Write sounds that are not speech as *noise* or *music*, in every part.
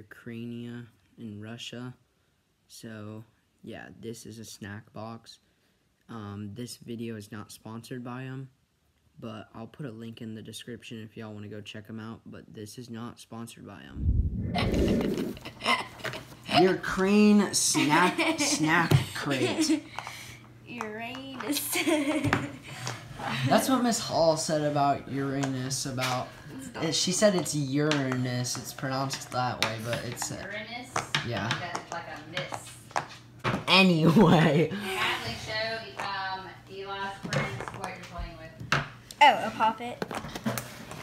snacks from Ukraine and Russia. So, yeah, this is a snack box. Um, this video is not sponsored by them, but I'll put a link in the description if y'all want to go check them out. But this is not sponsored by them. *laughs* Ukraine snack snack crate. *laughs* Uranus. *laughs* That's what Miss Hall said about Uranus. About it, she said it's Uranus. It's pronounced that way, but it's uh, Uranus. yeah. That's like a miss. Anyway, Ashley showed um, Eli's friends what you're playing with. oh, a poppet.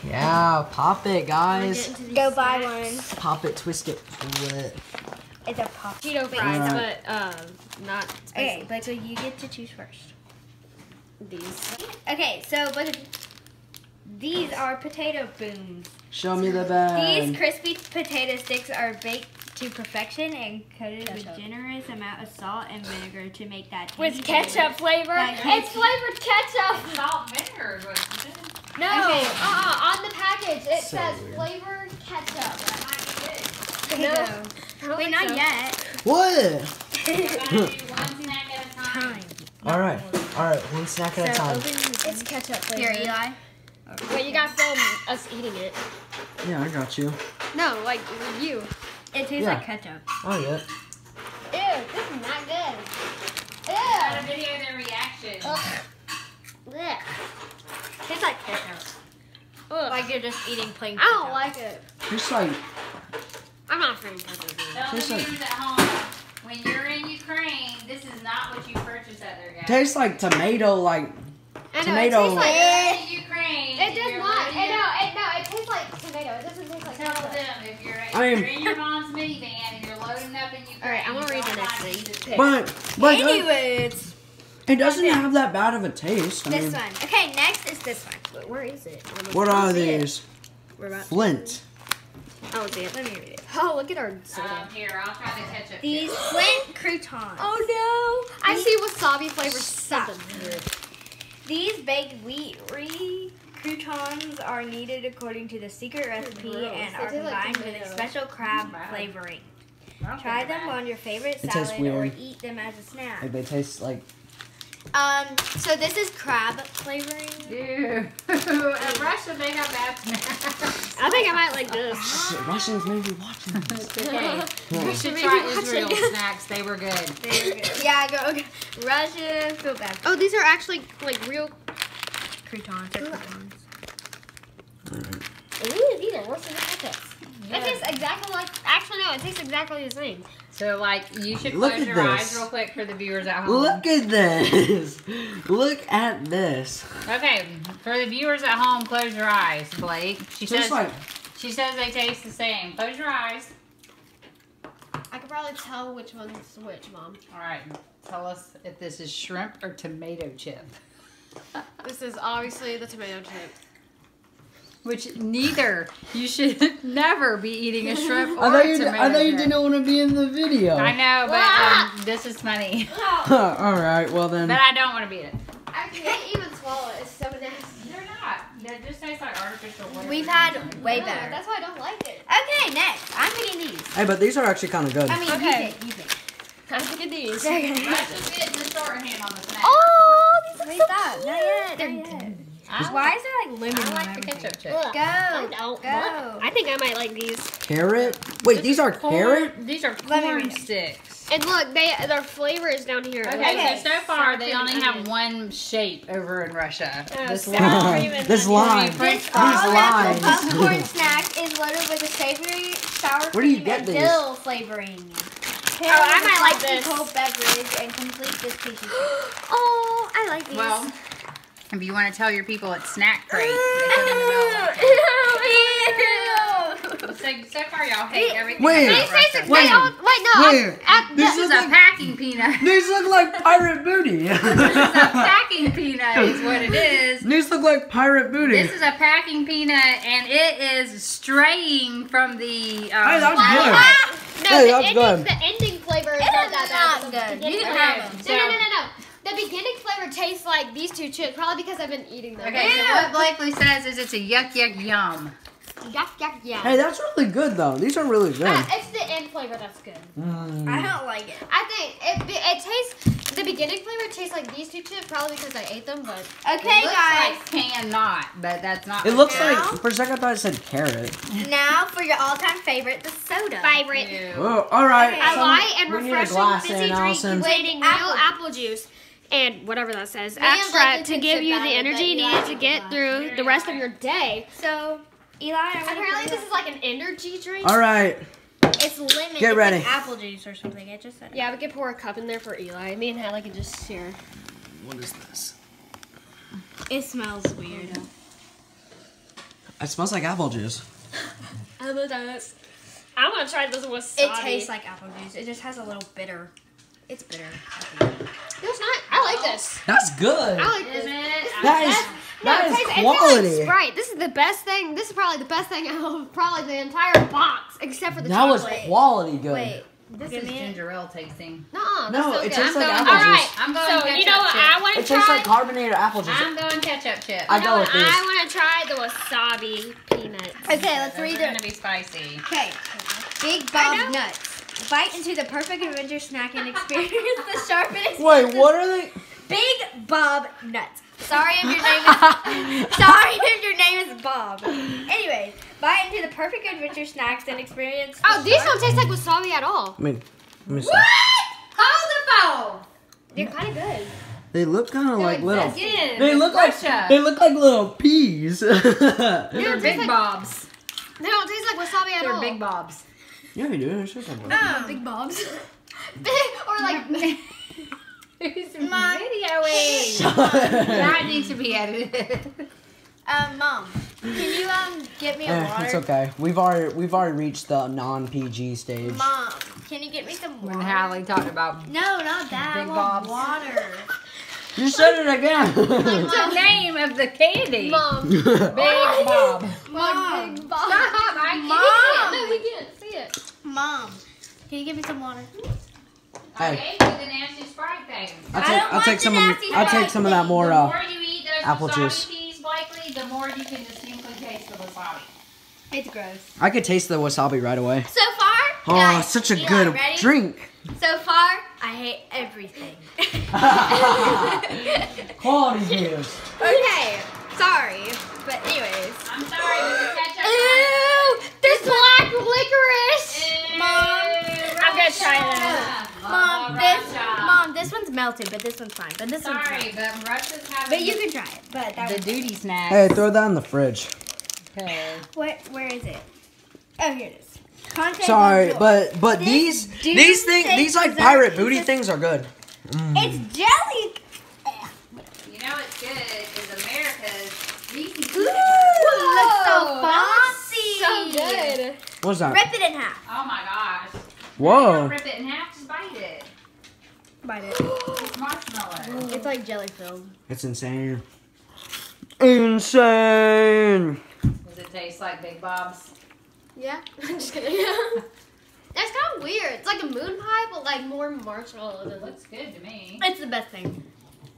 yeah, pop it, guys. Go buy one. Pop it, twist it, pull it. It's a pop. Cheeto fries, Right. but um, not Okay, spicy. but so you get to choose first. These. Okay, so but these are potato booms. Show me the bag. These crispy potato sticks are baked to perfection and coated with Ketchup. generous amount of salt and vinegar to make that taste. With ketchup flavor. That It's flavored ketchup. Salt vinegar is what you said. No, Okay. uh-uh. On the package, it So says weird. flavored ketchup. That might be flavor. No. No. Don't Wait, think not so. yet. What? good. We're gonna do one snack at a time. Time. All right, all right, one snack at a time. open It's ketchup flavor. here, Eli. Wait, you gotta film us eating it. Yeah, I got you. No, like you. It tastes Yeah. like ketchup. Oh yeah. Ew, this is not good. Ew. I Gotta Ew. video their reaction. Blech. Tastes like ketchup. Ugh. Like you're just eating plain ketchup. I don't like it. Just like I'm not a ketchup. Tell the Tastes like- viewers at home, when you're in Ukraine, this is not what you purchase at their gas. tastes like tomato, like I know, Tomato. It tastes like, When Ukraine, it does you're not. It, no, it, no, it tastes like tomato. It doesn't taste like Tell ketchup. them if you're, if I am- you're in your mom's minivan and you're loading up in Ukraine. All right, I wanna read the next thing. but but Anyways, it doesn't have that bad of a taste. I this mean, one. Okay, next is this one. Wait, where is it? what are these? We're about Flint. I don't see it. Let me read it. Oh, look at our soda. Um, here, I'll try the ketchup. These chip. Flint croutons. Oh no! I see wasabi flavor Stop. something weird. These baked wheat re croutons are needed according to the secret recipe gross. and are taste like combined with a special crab Wow. flavoring. Try them bad. on your favorite It salad or eat them as a snack. Like they taste like Um, so this is crab flavoring. Dude, in Russia they have bad snacks. I think I might like this. Russians may be watching this. It's okay. You should Maybe try watch Israel snacks. They were good. They were good. yeah, go. Okay. Russia, feel bad. Oh, these are actually like real. Croutons. They're croutons. Ooh, these are worse than the ketchup. It tastes exactly like. Actually, no, it tastes exactly the same. So, like, you should Look close your this. eyes real quick for the viewers at home. Look at this. Look at this. Okay, for the viewers at home, close your eyes, Blake. She Tastes says like she says they taste the same. Close your eyes. I could probably tell which one's which, Mom. All right, tell us if this is shrimp or tomato chip. *laughs* This is obviously the tomato chip. Which neither. You should *laughs* never be eating a shrimp or I thought you, tomato I thought you didn't want to be in the video. I know, but Ah! um, this is funny. *laughs* *laughs* All right, well then. But I don't want to be it. I can't even swallow it. It's so nasty. They're not. They just taste like artificial. whatever. We've had way No, better. That's why I don't like it. Okay, next. I'm picking these. Hey, but these are actually kind of good. I mean, Okay. you pick. You pick. I'm picking these. Okay. Let's just get the shorthand on the snack. Oh, these Wait, stop. Not yet. They're Not yet. I Why is there like lemon I on like the everything? ketchup chip. Go. I don't. Go. I think I might like these. Carrot? Wait, these are Corn- carrot? These are Let corn read it. sticks. And look, they their flavor is down here. Okay, Okay. so so far Sour they only and have one shape over in Russia. Oh, this sour line. cream and this onion. line. French This fries. all lines. natural popcorn *laughs* snack is loaded with a savory sour Where do you cream get and these? dill flavoring. Oh, I might like this. Cold beverage and complete this tasty. *gasps* Oh, I like these. Well, if you want to tell your people it's snack crate, they put in the middle. So, so far y'all hate everything. Wait. about These taste Russia. wait, oh, wait, no. Wait. I, I, This This is look a like- packing peanut. These look like pirate booty. *laughs* This is a packing peanut is what it is. These look like pirate booty. This is a packing peanut, and it is straying from the. Um, Hey, that's Ah! No, Hey, the, that's ending, good. the ending flavor is It not that not bad. good. You can have them. so- No, no, no, no, no. The beginning flavor tastes like these two chips, probably because I've been eating them. Okay, so what Blakely says is it's a yuck yuck yum. Yuck yuck yak. Hey, that's really good though. These are really good. Uh, it's the end flavor that's good. Mm. I don't like it. I think it, it tastes, the beginning flavor tastes like these two chips, probably because I ate them, but Okay, It looks guys. like cannot, but that's not. It looks Now? like for a second I thought it said carrot. Now for your all-time favorite, the soda. favorite. Oh, all right. Okay. A light and we need a refreshing glass fizzy drink Allison. containing real Apple apple juice and whatever that says Me and to give you the energy but needed to get through the rest of your day. So, Eli, I'm Apparently, this is like an energy drink. All right. It's lemon. Get it's ready. Like apple juice or something. I just said. Yeah, we could pour a cup in there for Eli. Me and Hallie can just share. What is this? It smells weird. It smells like apple juice. *laughs* I'm gonna try this wasabi. It tastes like apple juice. It just has a little bitter. It's bitter. I. It's not. I like this. That's good. I like this. That is No, that it is tastes, it quality. tastes like Sprite. This is the best thing. This is probably the best thing out *laughs* of probably the entire box, except for the that was quality good. Wait. This Give is ginger ale tasting. Nuh-uh, No, that's so it good. tastes I'm like going- apple All right, juice. I'm going so ketchup you know what chip. I want to try. It tastes like carbonated apple juice. I'm going ketchup chip. I you go with what? this. I want to try the wasabi peanuts. Okay, let's Those read are it. gonna be spicy. Okay. Big Bob Nuts. Bite into the perfect adventure snack and experience the sharpest. Wait, what are they? Big Bob Nuts. Sorry if your name is *laughs* Sorry if your name is Bob. Anyways, bite into the perfect adventure snacks and experience. Oh, these don't taste like wasabi at all. I mean, let me see. Hold the phone. They're kind of good. They look kind of like little. Again, They look like Russia. they look like little peas. *laughs* They're big like- bobs. They don't taste like wasabi at all. They're big bobs. Yeah, they do. It's just like Um, Big bobs. *laughs* big or like *laughs* Mom. Videoing. *laughs* that needs to be edited. um, Mom, can you um get me a Eh, water? it's okay. We've already we've already reached the non PG stage. Mom, can you get me some water? when? Hallie talked about No, not that. Big I want Bob's. water. You said it again. the name of the candy. mom. Big Bob. Mom, Big bob. Stop, I Mom. No, we can't see it. Mom, can you give me some water? I gave you the nasty Sprite thing. I'll I take don't I'll take want some the of nasty I'll take Sprite some of that thing. more the uh more you eat those apple juice. peas, Blakely, the more you can distinctly taste the wasabi. It's gross. I could taste the wasabi right away. So far, Oh, guys, such a Eli, good ready? drink. So far, I hate everything. *laughs* *laughs* Quality juice. okay, sorry, but anyways. I'm sorry, but the ketchup. Ew! There's black licorice. Mom, I'm gonna try that. Mom, this mom, this one's melted, but this one's fine. But this one's Sorry, not. but Russia's having But you can try it. But that the duty snack. Hey, throw that in the fridge. Okay. where where is it? Oh, here it is. Konti Sorry, but but This these these things these like pirate booty a- things are good. Mm. it's jelly. You know what's good is America's Reese's Ooh, peanut looks so fancy. So good. What's that? Rip it in half. Oh my gosh. Don't Whoa. rip it in half, just bite it. Bite it. It's *gasps* marshmallow. It's like jelly filled. It's insane. Insane. Does it taste like Big Bob's? Yeah. *laughs* I'm just kidding. *laughs* That's kind of weird. It's like a moon pie, but like more marshmallow. It looks good to me. It's the best thing.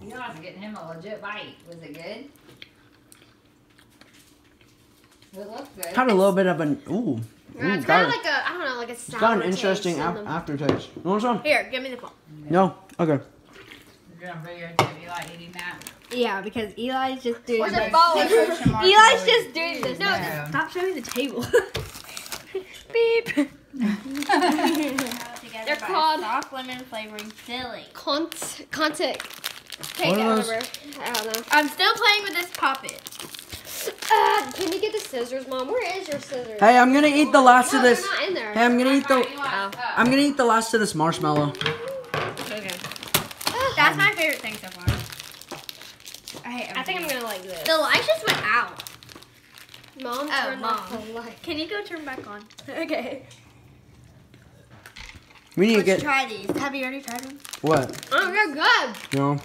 You guys are getting him a legit bite. Was it good? It looks good. Had a little bit of an ooh. Yeah, ooh it's got, kind of like a, I don't know, like a sour got an taste interesting in ap- them. aftertaste. You want some? Here, give me the phone. No. Okay. You're gonna bring your if you like eating that. Yeah, because Eli's just doing Where's this. the? *laughs* Eli's just doing this. No, No. just stop showing the table. *laughs* Beep. They're called- soft lemon flavoring filling. Cont, contic. Okay, What are those? whatever. I don't know. I'm still playing with this puppet. Uh, can you get the scissors, mom? Where is your scissors? Hey, I'm gonna eat the last no, of this. not in there. Hey, I'm gonna eat the. Alright, you want Oh. I'm gonna eat the last of this marshmallow. Okay. That's my favorite thing so far. I hate I think I'm gonna like this. The light just went out. Mom, Oh, turn Mom. off the light. Can you go turn back on? *laughs* Okay. We need to Let's get try these. Have you already tried them? what? Oh, they're good. No.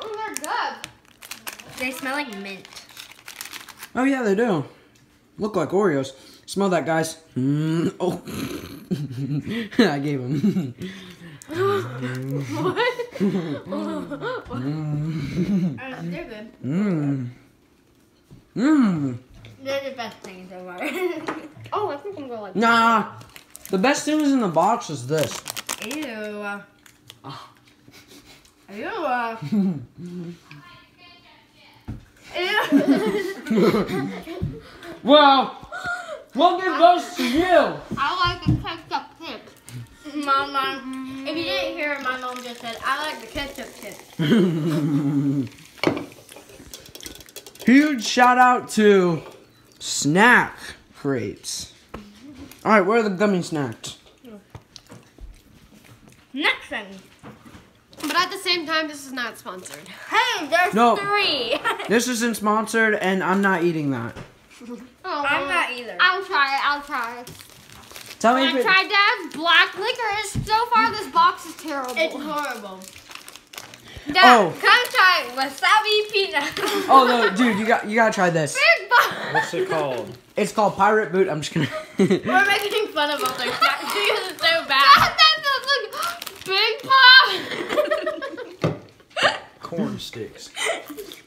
Oh, they're good. They smell like mint. Oh yeah, they do. Look like Oreos. Smell that, guys. Mm, oh, *laughs* I gave them. Uh, they're good. Mmm. Mmm. They're the best thing so far. Oh, I think I'm going like. Nah. The best thing is in the box is this. Ew. Ah. Ew. *laughs* Ew. *laughs* Well, we'll give those to you. I like the ketchup chip. Mom, mom, if you didn't hear it, my mom just said, I like the ketchup chips. *laughs* Huge shout out to Snack Crates. All right, where are the gummy snacks? Next thing. But at the same time, this is not sponsored. Hey, there's No. three. *laughs* This isn't sponsored, and I'm not eating that. Oh, I'm not either. I'll try it. I'll try it. Tell me I if it, tried Dad's black licorice. So far, this box is terrible. It's horrible. Oh. Come try wasabi peanut. *laughs* Oh no, dude, you got you gotta try this. Big box. What's it called? It's called Pirate Boot. I'm just gonna. *laughs* We're making fun of all their snacks because it's so Dad, bad. that looks big box. Corn sticks.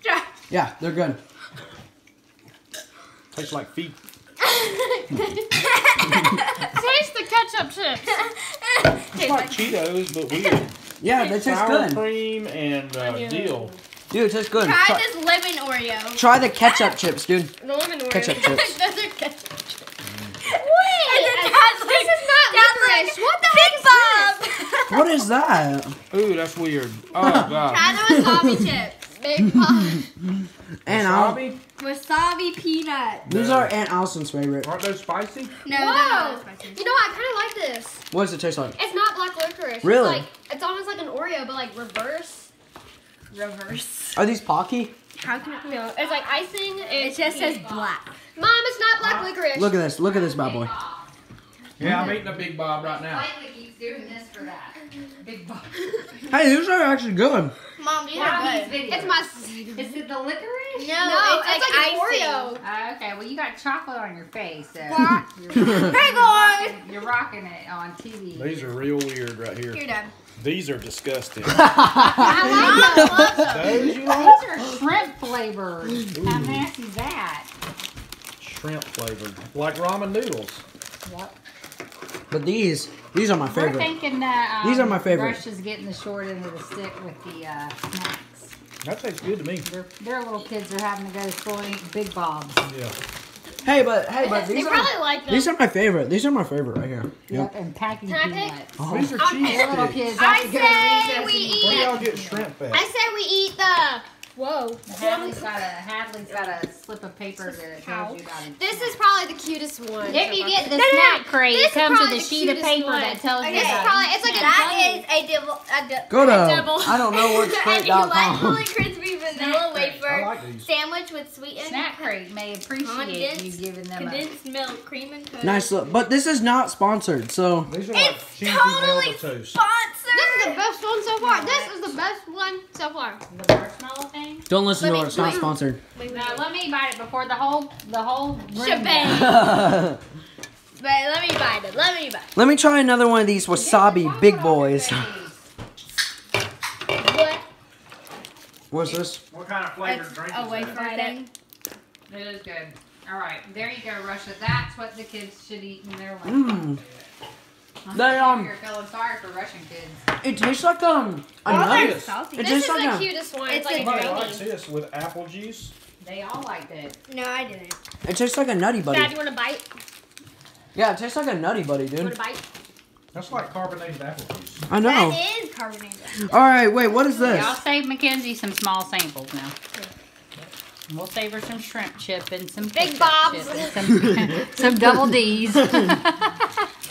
*laughs* yeah, they're good. Tastes like feet. *laughs* Taste the ketchup chips. It's like Cheetos, but weird. *laughs* Yeah, they taste Sour good. cream and uh, dill. Dude, it tastes good. Try Try, this lemon Oreo. try the ketchup chips, dude. Lemon Oreo. Ketchup chips. Those are ketchup chips. Wait, And then this Dad's like- is not licorice. like, what the Big heck Bob. What is that? Ooh, that's weird. Oh god. Try the wasabi chips. Big box. And Wasabi? Wasabi peanut. these are Aunt Allison's favorite. Aren't those spicy? No, Whoa. they're not spicy. You know what? I kind of like this. What does it taste like? It's not black licorice. Really? It's, like, it's almost like an Oreo, but like reverse. Reverse. Are these Pocky? How can it No, it's like icing. It just says black. Mom, it's not black licorice. Look at this. Look at this bad boy. Yeah, I'm eating a Big Bob right now. keeps doing this for that. Big Bob. Hey, these are actually good. Mom, these Wow, are good. videos. It's my. Is it the licorice? No, No, it's, it's, like, like, an. Oreo. Uh, okay, well you got chocolate on your face, so What? you're, Hang on. you're rocking it on TV. These are real weird right here. Here, Dad. These are disgusting. *laughs* I like Mom them. Those you like? These are shrimp flavored. How nasty is that? Shrimp flavored. Like ramen noodles. Yep. But these, these are my We're favorite. thinking that um, These are my favorite. Rush is getting the short end of the stick with the uh, snacks. That tastes good to me. Their, their little kids are having to go to school and eat big bobs. Yeah. Hey, but hey, but They these are probably like them. these are my favorite. These are my favorite right here. Yep, and packing Can I peanuts. Oh. These are I'm cheese Their little kids I say we eat- Where y'all get shrimp at? I say we eat the. Whoa. Hadley's got a Hadley's got a slip of paper that tells you about it. This is probably the cutest one. If you get the No, no, no. snack crate, This it is comes with a sheet of paper one. that tells you Okay, It's about probably it's like a snack. That dummy. is a double. A du- Go to a double. I don't know what an crate.com. electrically crispy vanilla wafer like sandwich with sweetened Snack crate may appreciate you Condensed- giving them a condensed milk, cream and toast. Nice look, but this is not sponsored, so These are like It's cheesy totally toast. sponsored. This is the best one so far. This is the best one so far. the marshmallow thing. don't listen Let to me- it. It's not wait. sponsored. No, let me bite it before the whole the whole room Shebang. *laughs* But let me bite it. Let me bite. Let me try another one of these wasabi big boys. What? What's this? What kind of flavored drink a is wafer that? thing. It is good. All right, there you go, Russia. That's what the kids should eat in their lunch. Mmm. I'm They, um, you're feeling sorry for Russian kids. It tastes like um a Oh, nut. salty. It This tastes is like the a. cutest one. It's, It's like a a Somebody likes this with apple juice. They all liked it. No, I didn't. It tastes like a nutty buddy. Dad, you want to bite? Yeah, it tastes like a nutty buddy, You want dude. to bite? That's like carbonated apple juice. I know. That is carbonated. All right, wait. What is this? Y'all save Mackenzie some small samples now. We'll save her some shrimp chip and some Big Bob's. some, *laughs* some double D's. *laughs* some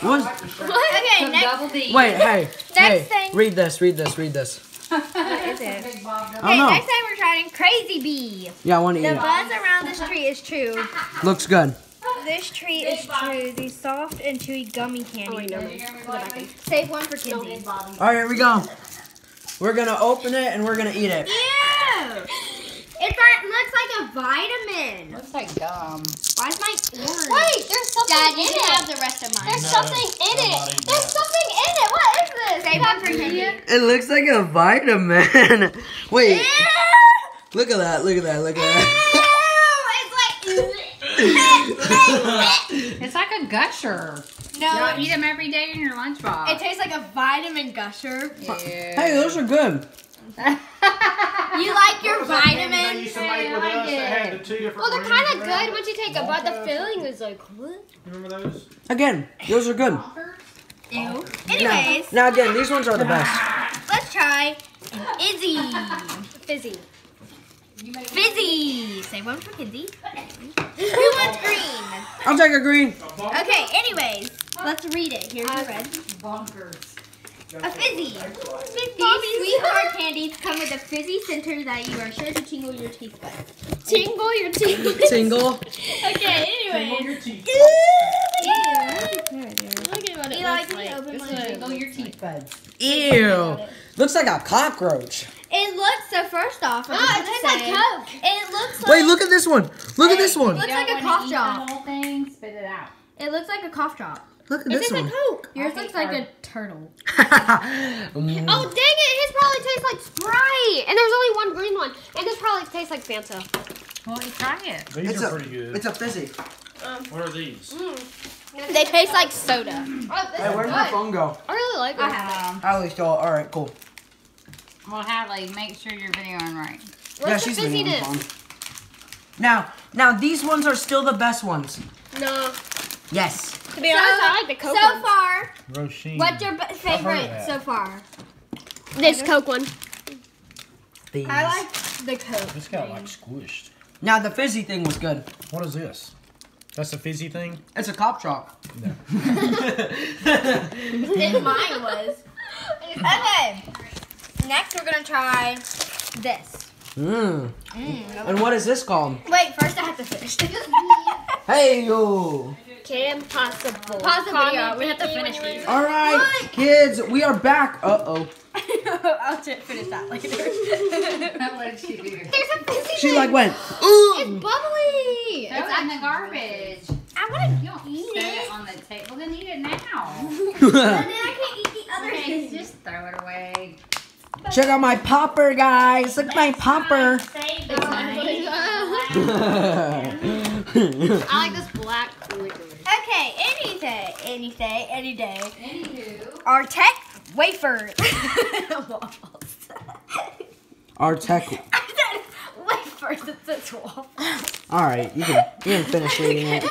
What's, Okay, next. double D's. wait, hey, hey. thing. Read this. Read this. Read this. What is it? Big Bob double I don't Okay, next time we're trying Crazy Bee. Yeah, I want to The eat it. The buzz around this tree is true. Looks good. This tree is true. These soft and chewy gummy candy. There you go. Save one for Kinsey. All right, here we go. We're gonna open it and we're gonna eat it. Ew! *laughs* It's like looks like a vitamin. Looks like gum. Why is my orange? Wait, there's something Dad, in you it. can have the rest of mine. There's No, something in it. not There's that. something in it. What is this? Save one for Kinsey. It looks like a vitamin. *laughs* Wait, Ew! look at that. Look at that. Look at that. *laughs* It's like. A gusher. No, You eat them every day in your lunchbox. it tastes like a vitamin gusher. Hey, those are good. *laughs* You like your vitamins? vitamin? used to make with had the two Well, they're kind of good it. once you take a bite. The filling is like, what? You remember those? Again, those are good. Ew. Anyways, Now again, these ones are the best. let's try Izzy. *laughs* Fizzy. Fizzy. Say one for Kinsey. Who wants green? I'll take a green. Okay, anyways, let's read it. Here's the red. Bonkers. A fizzy. These sweetheart candies come with a fizzy center that you are sure to tingle your teeth with. Tingle your teeth. Single. Okay, anyways. your teeth. Look at what it Eli, looks can you like. open It's my like- oh, your teeth buds. Ew. Looks like a cockroach. It looks so. First off, Oh, it have to tastes like Coke. It looks like. Wait, look at this one. Look at this one. It looks like a wanna cough eat drop. The whole thing, spit it out. It looks like a cough drop. Look at this one. It this tastes like. Coke. Yours looks like a turtle. Mm. *laughs* Oh, dang it. His probably tastes like Sprite. And there's only one green one. And this probably tastes like Fanta. Well, you try it. These It's are a- pretty good. It's a fizzy. what are these? They taste like soda. Oh, Hey, is where'd good. my phone go? I really like it. I have Um, Allie stole it. All right, cool. Well, Hadley, make sure you're videoing right. What's yeah, the she's been on the fizziness? phone. Now, now these ones are still the best ones. No. Yes. To be honest, I like the Coke So one. far, Roisin. what's your favorite so far? This Coke one. These. I like the Coke. This got like squished. Now the fizzy thing was good. What is this? That's a fizzy thing? It's a cop chop. *laughs* And *laughs* mine was. *laughs* Okay. Next, we're gonna try this. Mmm. Mm. And what is this called? Wait, first I have to finish. *laughs* Hey yo. Kim Possible. Pause the video. We have to finish these. All right, kids, we are back. Uh oh. *laughs* I'll finish that later. what did she do? There's a fizzy She thing. like went. It's Ooh. bubbly. Throw it in the garbage. I want to You don't eat it on the table. Then eat it now. *laughs* But then I can't eat the other Okay, things. just throw it away. Check out my popper, guys. Look at my popper. Save It's money. *laughs* *laughs* I like this black licorice. Okay, anything, anything, any day. any day. Anywho, Artek wafers. *laughs* waffles. Artek. I said wafers. It says waffles. All right, you can you can finish reading it.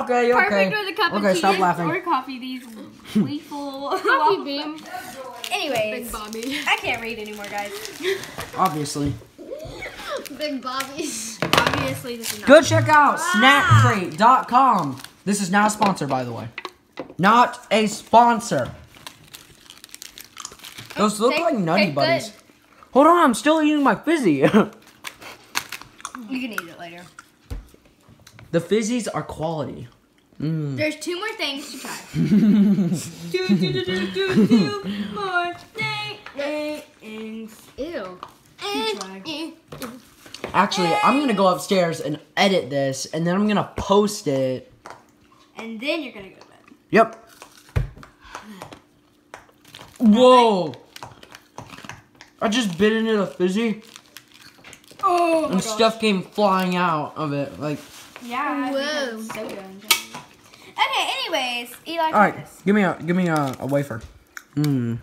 Waffles. Okay, okay. Perfect with a cup of Okay, tea stop laughing. or coffee. These *laughs* gleeful. Coffee *laughs* beam. *laughs* Anyways, Big Bobby. I can't read anymore, guys. Obviously. Big Bobby's. Obviously, this is not. Go check out ah. snackcrate.com. This is not a sponsor, by the way. Not a sponsor. Those look Take- like Nutty Buddies. good. Hold on, I'm still eating my fizzy. You can eat it later. The fizzies are quality. Mm. There's two more things to try. two, two, two, two, two, two more things. Ew. Actually, I'm gonna go upstairs and edit this, and then I'm gonna post it. And then you're gonna go to bed. Yep. Whoa! I just bit into the fizzy, Oh and stuff came flying out of it. Like, Yeah. Whoa. because it's soda. Okay. Anyways, Eli, all try right, this. give me a give me a, a wafer. Mmm.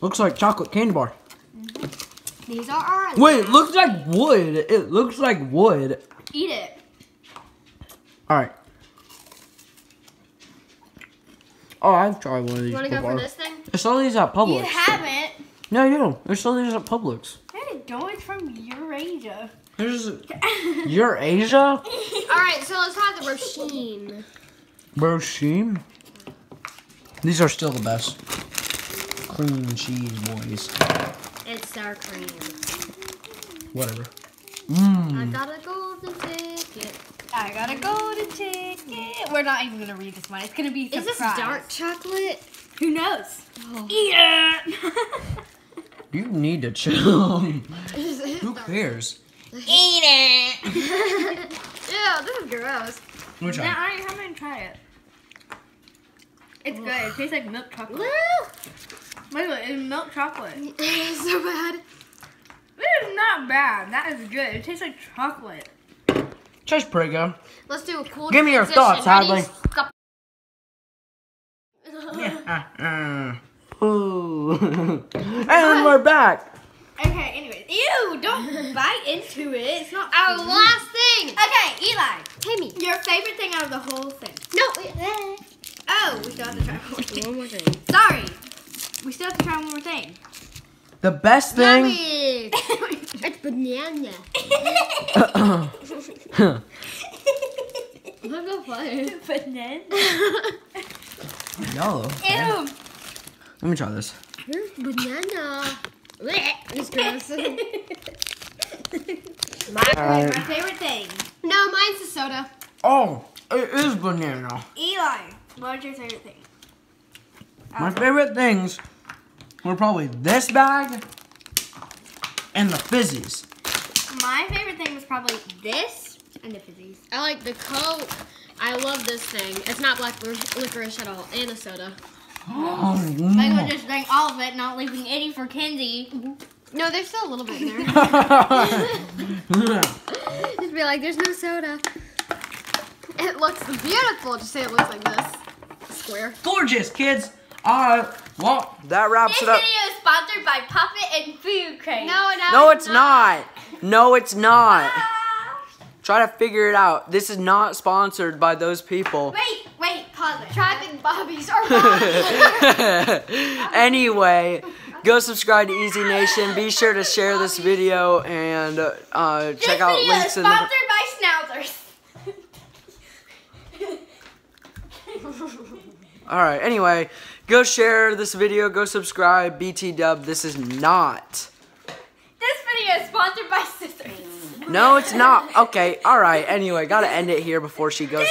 Looks like chocolate candy bar. Mm-hmm. These are our. Wait, it looks like wood. It looks like wood. Eat it. All right. Oh, I've tried one of these You want to go for this thing? I saw these at Publix. You haven't. No, you don't. I saw these at Publix. Where did going from Eurasia? There's your Asia, All right, so let's have the Roisin. bro. Sheem. These are still the best. Cream cheese boys. It's sour cream. Whatever. I Mmm. got a golden ticket. I got a golden ticket. We're not even gonna read this one. It's gonna be surprise. Is this dark chocolate? Who knows? Oh. Eat it. You need to chill. *laughs* Who cares? Eat it. *laughs* Ew, this is gross. Which Now one? I I'm gonna try it. It's good. It tastes like milk chocolate. Woo! Wait, wait, it's milk chocolate. *laughs* It's so bad. It is not not bad. That is good. It tastes like chocolate. Tastes pretty good. Let's do a cool Give me your transition. thoughts, Ready? Hadley. Stop. Uh, uh. *laughs* Ooh. and we're back. Okay, anyways. Ew, don't *laughs* bite into it. It's not Our food. last thing. Okay, Eli. Timmy. Your favorite thing out of the whole thing. No. wait. Oh, we still have to try one more thing. *laughs* One more thing. Sorry. We still have to try one more thing. The best thing. Yummy. it's banana. I'm so funny. Banana. Yellow. Ew. Let me try this. Here's banana. Blech, It's gross. Alright. My favorite thing. no, mine's the soda. Oh, it is banana. Eli, what's your favorite thing? My favorite things were probably this bag and the fizzies. My favorite thing was probably this and the fizzies. I like the Coke. I love this thing. It's not black licorice at all. And a soda. Oh, I mm. would just drink all of it, not leaving any for Kenzie. No, there's still a little bit in there. *laughs* Just be like, there's no soda. It looks beautiful. Just say it looks like this. Square. Gorgeous, kids. Alright, well, that wraps This it up. This video is sponsored by Puppet and Food Crate. No, no. No, it's not. No, it's not. Try to figure it out. This is not sponsored by those people. Wait, wait, pause it. Driving Bobbies or Bobbies. anyway, go subscribe to EzNation. Be sure to share this video and uh, check out video links is in the. sponsored by Schnauzers. *laughs* All right. Anyway, go share this video. Go subscribe. BT Dub. This is not. This video is sponsored by Scissors. No, it's not. Okay. All right. Anyway, gotta end it here before she goes.